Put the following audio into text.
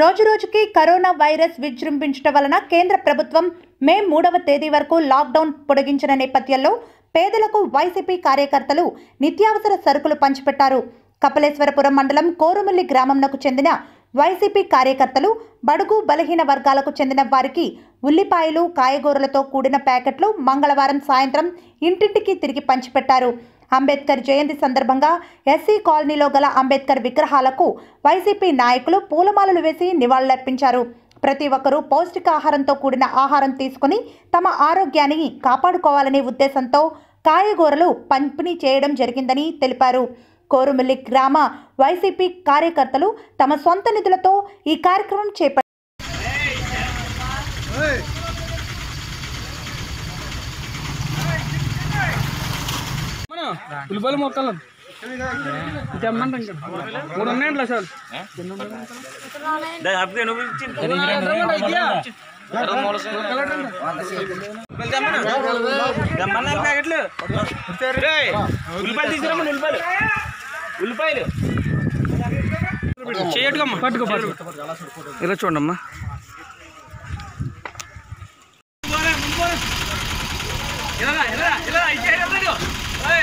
రోజురోజుకి corona virus విజృంభించడం వలన కేంద్ర ప్రభుత్వం మే మూడవ తేదీ వరకు లాక్డౌన్ పొడిగించిన నేపథ్యంలో పేదలకు వైసీపీ కార్యకర్తలు నిత్యావసర సరుకులు పంచిపెట్టారు. కపలేశ్వరపురం మండలం కోరుమల్లి గ్రామంకు చెందిన వైసీపీ కార్యకర్తలు బడుగు బలహీన వర్గాలకు చెందిన వారికి ఉల్లిపాయలు కాయగూరలతో కూడిన ప్యాకెట్లు మంగళవారం సాయంత్రం ఇంటింటికి తిరిగి పంచిపెట్టారు. అంబేద్కర్ జయంతి సందర్భంగా ఎస్సీ కాలనీలో గల అంబేద్కర్ విగ్రహాలకు వైసీపీ నాయకులు పూలమాలలు వేసి నివాళులర్పించారు. ప్రతి ఒక్కరూ పౌష్టికాహారంతో కూడిన ఆహారం తీసుకుని తమ ఆరోగ్యాన్ని కాపాడుకోవాలనే ఉద్దేశంతో కాయగూరలు పంపిణీ చేయడం జరిగిందని తెలిపారు. కోరుమిల్లి గ్రామ వైసీపీ కార్యకర్తలు తమ సొంత నిధులతో ఈ కార్యక్రమం చేపట్టారు ఉల్లిపాయలు మొక్కలు. మూడు ఉన్నాయండి ఉల్లిపాయలు తీసుకురమ్మండి ఉల్లిపాయలు? ఉల్లిపాయలు. పట్టుకో పట్టుకో. ఇలా చూడమ్మా. ఇలా ఇలా ఇలా